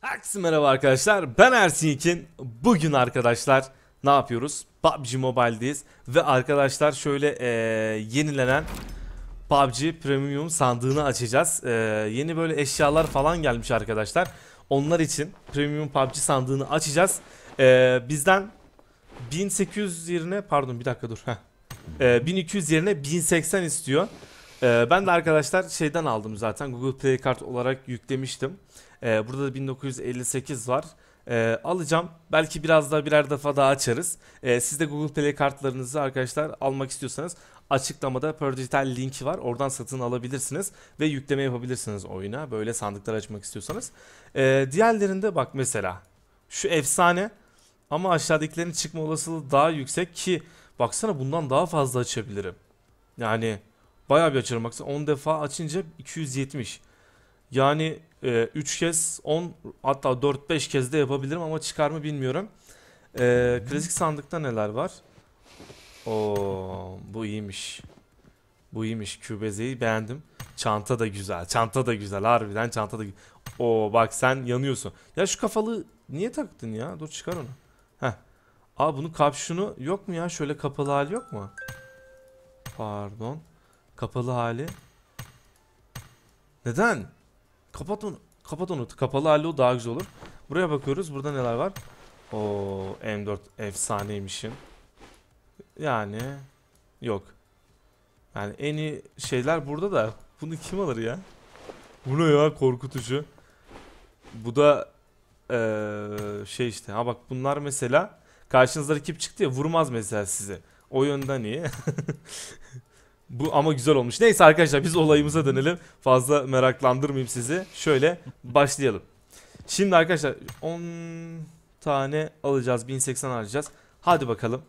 Herkese merhaba arkadaşlar. Ben Ersin İkin. Bugün arkadaşlar ne yapıyoruz? PUBG Mobile'deyiz. Ve arkadaşlar şöyle eee, yenilenen PUBG Premium sandığını açacağız. Eee, yeni böyle eşyalar falan gelmiş arkadaşlar. Onlar için Premium PUBG sandığını açacağız. Eee, bizden 1800 yerine pardon bir dakika dur. Eee, 1200 yerine 1080 istiyor. Eee, ben de arkadaşlar şeyden aldım zaten. Google Play kart olarak yüklemiştim. Ee, burada da 1958 var. Ee, alacağım. Belki biraz daha birer defa daha açarız. Ee, siz de Google Play kartlarınızı arkadaşlar almak istiyorsanız açıklamada Per Digital linki var. Oradan satın alabilirsiniz ve yükleme yapabilirsiniz oyuna. Böyle sandıklar açmak istiyorsanız. Ee, diğerlerinde bak mesela şu efsane ama aşağıdakilerin çıkma olasılığı daha yüksek ki baksana bundan daha fazla açabilirim. Yani bayağı bir açarım. Baksana 10 defa açınca 270. Yani 3 kez 10 hatta 4-5 kez de yapabilirim ama çıkar mı bilmiyorum. E, klasik sandıkta neler var? Oo, bu iyiymiş. Bu iyiymiş. QBZ'yi beğendim. Çanta da güzel. Çanta da güzel. Harbiden çanta da güzel. Oo bak sen yanıyorsun. Ya şu kafalı niye taktın ya? Dur çıkar onu. Heh. Aa bunun kapşonu yok mu ya? Şöyle kapalı hali yok mu? Pardon. Kapalı hali. Neden? Kapat onu. Kapat onu. Kapalı hali o daha güzel olur. Buraya bakıyoruz. Burada neler var? O M4 efsaneymişim. Yani yok. Yani en iyi şeyler burada da bunu kim alır ya? Bu ne ya korkutucu. Bu da eee, şey işte. Ha bak bunlar mesela karşınızda rakip çıktı ya vurmaz mesela size. O yönden iyi. Bu ama güzel olmuş. Neyse arkadaşlar biz olayımıza dönelim. Fazla meraklandırmayayım sizi. Şöyle başlayalım. Şimdi arkadaşlar 10 tane alacağız. 1080 alacağız. Hadi bakalım.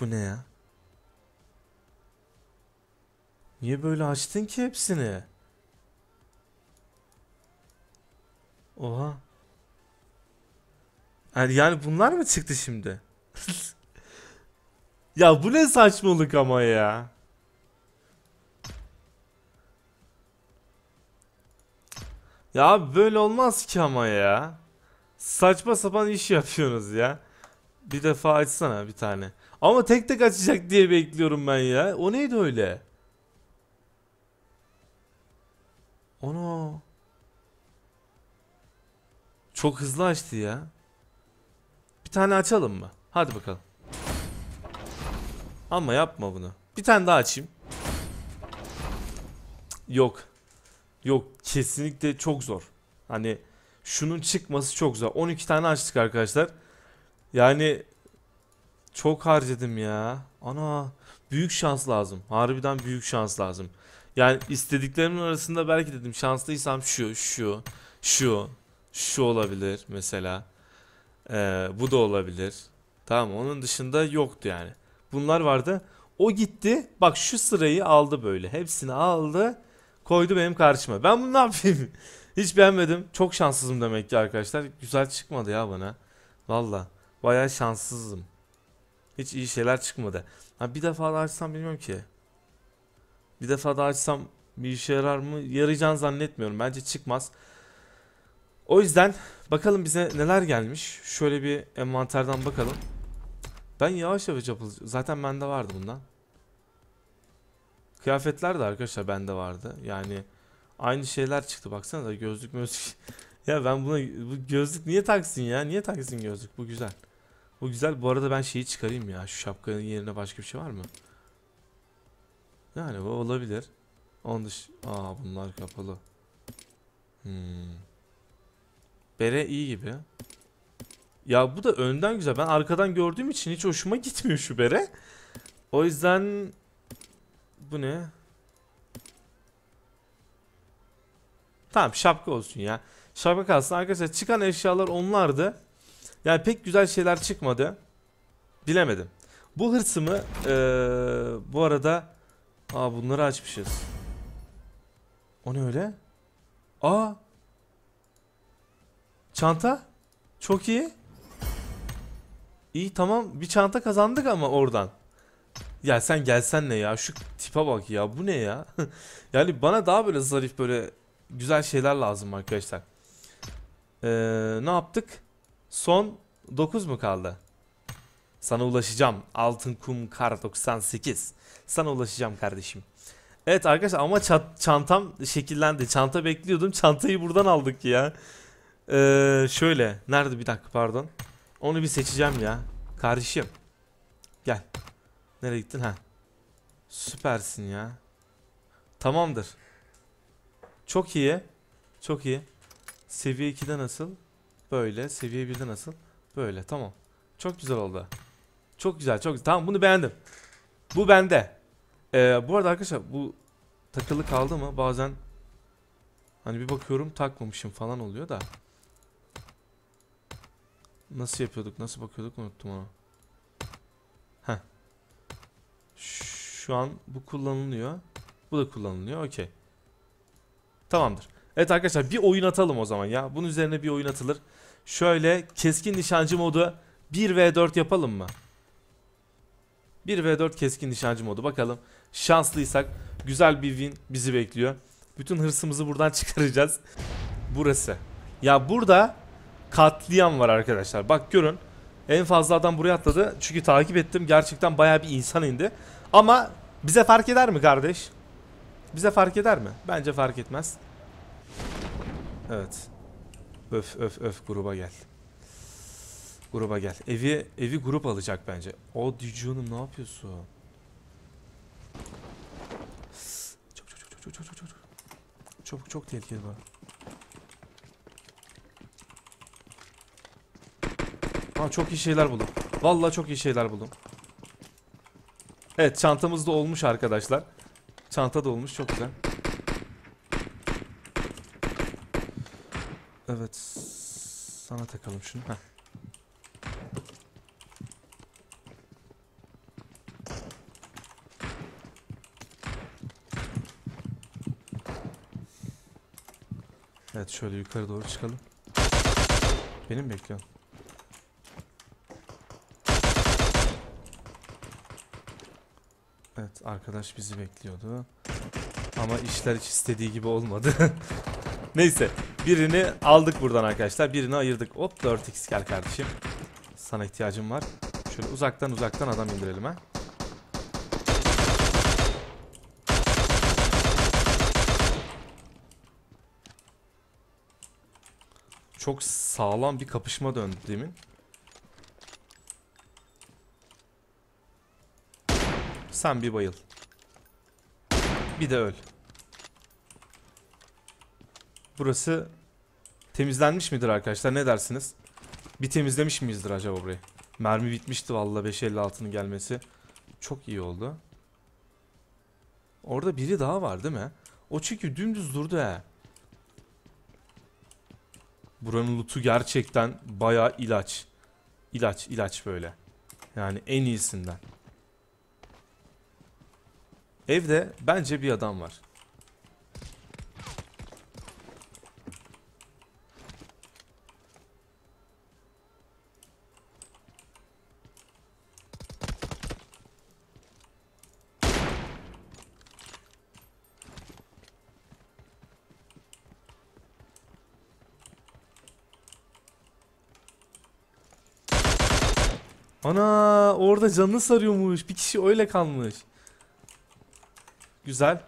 Bu ne ya? Niye böyle açtın ki hepsini? Oha. Yani, yani bunlar mı çıktı şimdi? ya bu ne saçmalık ama ya. Ya böyle olmaz ki ama ya. Saçma sapan iş yapıyorsunuz ya. Bir defa açsana bir tane. Ama tek tek açacak diye bekliyorum ben ya. O neydi öyle? Ono. Çok hızlı açtı ya. Bir tane açalım mı? Hadi bakalım. Ama yapma bunu. Bir tane daha açayım. Yok. Yok kesinlikle çok zor. Hani şunun çıkması çok zor. 12 tane açtık arkadaşlar. Yani çok harcadım ya. Ana büyük şans lazım. Harbiden büyük şans lazım. Yani istediklerimin arasında belki dedim şanslıysam şu, şu, şu, şu olabilir mesela. Ee, bu da olabilir. Tamam onun dışında yoktu yani. Bunlar vardı. O gitti. Bak şu sırayı aldı böyle. Hepsini aldı. Koydu benim karşıma. Ben bunu ne yapayım? Hiç beğenmedim. Çok şanssızım demek ki arkadaşlar. Güzel çıkmadı ya bana. Valla. Bayağı şanssızım. Hiç iyi şeyler çıkmadı. Ha bir defa daha açsam bilmiyorum ki. Bir defa daha açsam bir işe yarar mı? Yarayacağını zannetmiyorum. Bence çıkmaz. O yüzden bakalım bize neler gelmiş. Şöyle bir envanterden bakalım. Ben yavaş yavaş yapıl. Zaten bende vardı bundan. Kıyafetler de arkadaşlar bende vardı. Yani aynı şeyler çıktı. Baksana gözlük gözlük. ya ben buna bu gözlük niye taksın ya? Niye taksın gözlük? Bu güzel. Bu güzel. Bu arada ben şeyi çıkarayım ya. Şu şapkanın yerine başka bir şey var mı? Yani bu olabilir. Onun dış... Aa bunlar kapalı. Hmm. Bere iyi gibi. Ya bu da önden güzel. Ben arkadan gördüğüm için hiç hoşuma gitmiyor şu bere. O yüzden... Bu ne? Tamam şapka olsun ya. Şapka kalsın. Arkadaşlar çıkan eşyalar onlardı. Yani pek güzel şeyler çıkmadı. Bilemedim. Bu hırsımı eee, bu arada Aa bunları açmışız. O ne öyle? Aa. Çanta. Çok iyi. İyi tamam bir çanta kazandık ama oradan. Ya sen gelsen ne ya şu tipe bak ya bu ne ya? yani bana daha böyle zarif böyle güzel şeyler lazım arkadaşlar. Ee, ne yaptık? Son 9 mu kaldı? Sana ulaşacağım. Altın kum kar 98. Sana ulaşacağım kardeşim. Evet arkadaşlar ama ça- çantam şekillendi. Çanta bekliyordum. Çantayı buradan aldık ya. Ee, şöyle. Nerede bir dakika pardon. Onu bir seçeceğim ya. Kardeşim. Gel. Nereye gittin ha? Süpersin ya. Tamamdır. Çok iyi. Çok iyi. Seviye 2'de nasıl? Böyle. Seviye 1'de nasıl? Böyle. Tamam. Çok güzel oldu. Çok güzel. Çok güzel. Tamam bunu beğendim. Bu bende. Ee, bu arada arkadaşlar bu takılı kaldı mı? Bazen hani bir bakıyorum takmamışım falan oluyor da. Nasıl yapıyorduk? Nasıl bakıyorduk? Unuttum onu. Heh. Şu an bu kullanılıyor. Bu da kullanılıyor. Okey. Tamamdır. Evet arkadaşlar bir oyun atalım o zaman ya. Bunun üzerine bir oyun atılır. Şöyle keskin nişancı modu 1v4 yapalım mı? 1v4 keskin nişancı modu. Bakalım şanslıysak güzel bir win bizi bekliyor. Bütün hırsımızı buradan çıkaracağız. Burası. Ya burada katliam var arkadaşlar. Bak görün. En fazla adam buraya atladı. Çünkü takip ettim. Gerçekten bayağı bir insan indi. Ama bize fark eder mi kardeş? Bize fark eder mi? Bence fark etmez. Evet. Öf öf öf gruba gel. Gruba gel. Evi evi grup alacak bence. O Dicu'num ne yapıyorsun? Çok çok çok çok çok çok çok. Çok çok tehlikeli bu. Ha çok iyi şeyler buldum. Vallahi çok iyi şeyler buldum. Evet çantamız da olmuş arkadaşlar. Çanta da olmuş çok güzel. Evet. Sana takalım şunu. Heh. Evet şöyle yukarı doğru çıkalım. Benim bekliyorum. Arkadaş bizi bekliyordu. Ama işler hiç istediği gibi olmadı. Neyse birini aldık buradan arkadaşlar. Birini ayırdık. Hop 4x gel kardeşim. Sana ihtiyacım var. Şöyle uzaktan uzaktan adam indirelim ha. Çok sağlam bir kapışma döndü demin. Sen bir bayıl. Bir de öl. Burası temizlenmiş midir arkadaşlar? Ne dersiniz? Bir temizlemiş miyizdir acaba burayı? Mermi bitmişti vallahi 556'nın gelmesi. Çok iyi oldu. Orada biri daha var değil mi? O çünkü dümdüz durdu he. Buranın lootu gerçekten bayağı ilaç. İlaç, ilaç böyle. Yani en iyisinden. Evde bence bir adam var. Ana orada canını sarıyormuş. Bir kişi öyle kalmış. Güzel.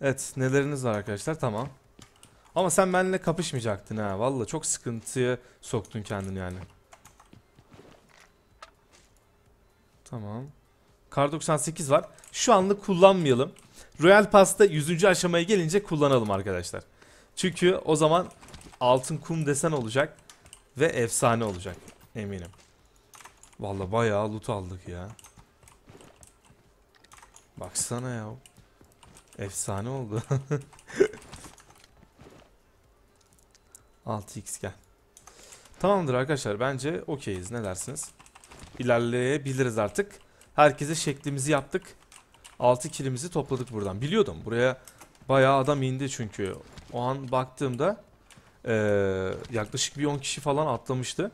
Evet neleriniz var arkadaşlar tamam. Ama sen benimle kapışmayacaktın ha. Valla çok sıkıntıya soktun kendini yani. Tamam. Kar 98 var. Şu anlık kullanmayalım. Royal Pass'ta 100. aşamaya gelince kullanalım arkadaşlar. Çünkü o zaman altın kum desen olacak. Ve efsane olacak. Eminim. Valla bayağı loot aldık ya. Baksana ya. Efsane oldu. 6x gel. Tamamdır arkadaşlar bence okeyiz ne dersiniz? İlerleyebiliriz artık. Herkese şeklimizi yaptık. 6 kilimizi topladık buradan. Biliyordum buraya bayağı adam indi çünkü. O an baktığımda eee, yaklaşık bir 10 kişi falan atlamıştı.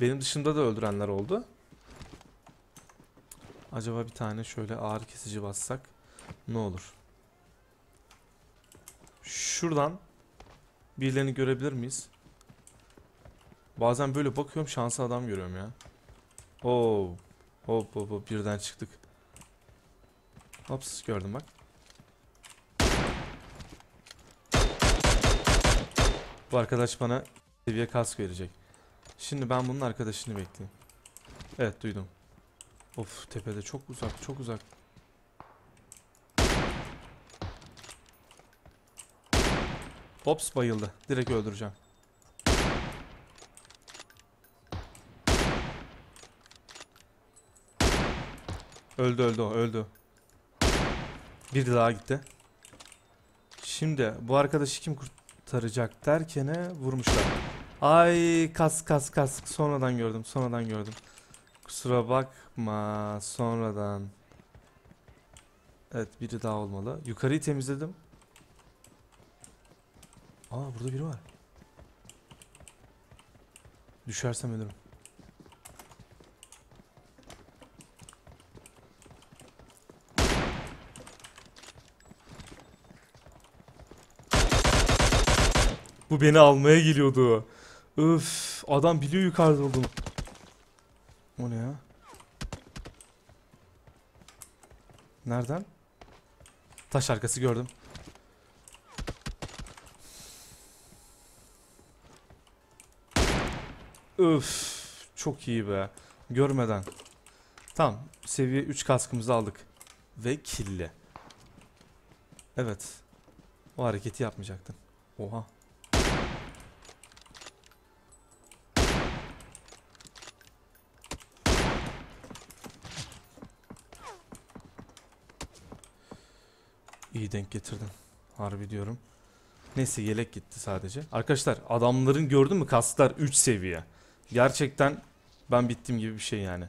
Benim dışında da öldürenler oldu. Acaba bir tane şöyle ağır kesici bassak ne olur? Şuradan birilerini görebilir miyiz? Bazen böyle bakıyorum şanslı adam görüyorum ya. Oo. Hop hop hop birden çıktık. Hops gördüm bak. Bu arkadaş bana seviye kask verecek. Şimdi ben bunun arkadaşını bekleyeyim. Evet duydum. Of tepede çok uzak çok uzak. Hops bayıldı. Direkt öldüreceğim. Öldü öldü o öldü. Bir daha gitti. Şimdi bu arkadaşı kim kurtaracak derkene vurmuşlar. Ay kas kas kas sonradan gördüm sonradan gördüm. Kusura bakma sonradan. Evet biri daha olmalı. Yukarıyı temizledim. Aa burada biri var. Düşersem ölürüm. Bu beni almaya geliyordu. Öf, adam biliyor yukarıda olduğumu. O ne ya? Nereden? Taş arkası gördüm. Öf, çok iyi be. Görmeden. Tamam, seviye 3 kaskımızı aldık. Ve killi. Evet. O hareketi yapmayacaktın. Oha. İyi denk getirdin. Harbi diyorum. Neyse yelek gitti sadece. Arkadaşlar adamların gördün mü kasklar 3 seviye. Gerçekten ben bittim gibi bir şey yani.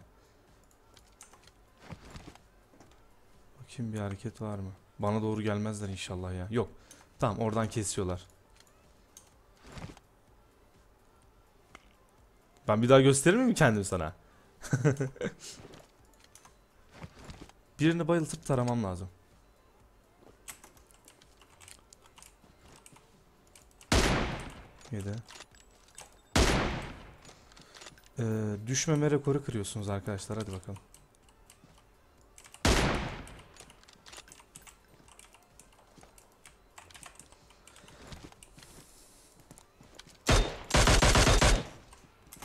Bakayım bir hareket var mı? Bana doğru gelmezler inşallah ya. Yok. Tamam oradan kesiyorlar. Ben bir daha gösterir miyim kendimi sana? Birini bayıltıp taramam lazım. Yedi. Ee, düşmeme rekoru kırıyorsunuz arkadaşlar. Hadi bakalım.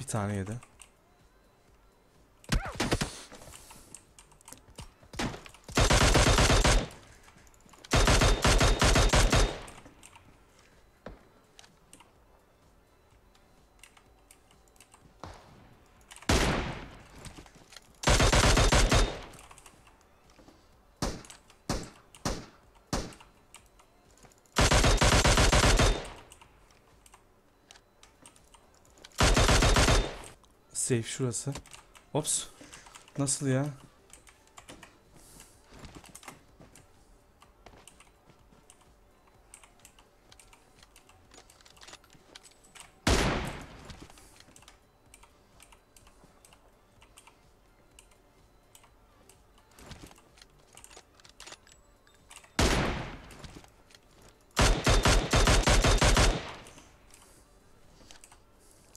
Bir tane yedi. Safe şurası. Ops. Nasıl ya?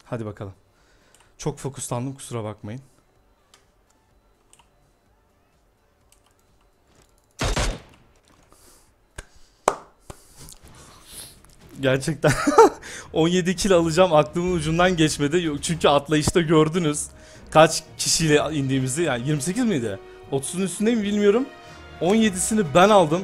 Hadi bakalım. Çok fokuslandım kusura bakmayın. Gerçekten 17 kill alacağım aklımın ucundan geçmedi. Yok çünkü atlayışta gördünüz. Kaç kişiyle indiğimizi yani 28 miydi? 30'un üstünde mi bilmiyorum. 17'sini ben aldım.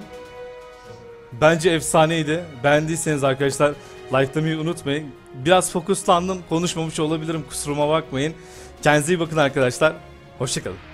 Bence efsaneydi. Beğendiyseniz arkadaşlar likelamayı unutmayın. Biraz fokuslandım konuşmamış olabilirim kusuruma bakmayın. Kendinize iyi bakın arkadaşlar. Hoşçakalın.